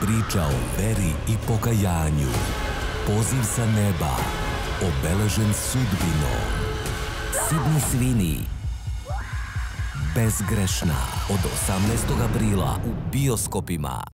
Priča o veri i pokajanju. Poziv sa neba. Obeležen sudbinom. Sidni svini. Bezgrešna. Od 18. aprila u bioskopima.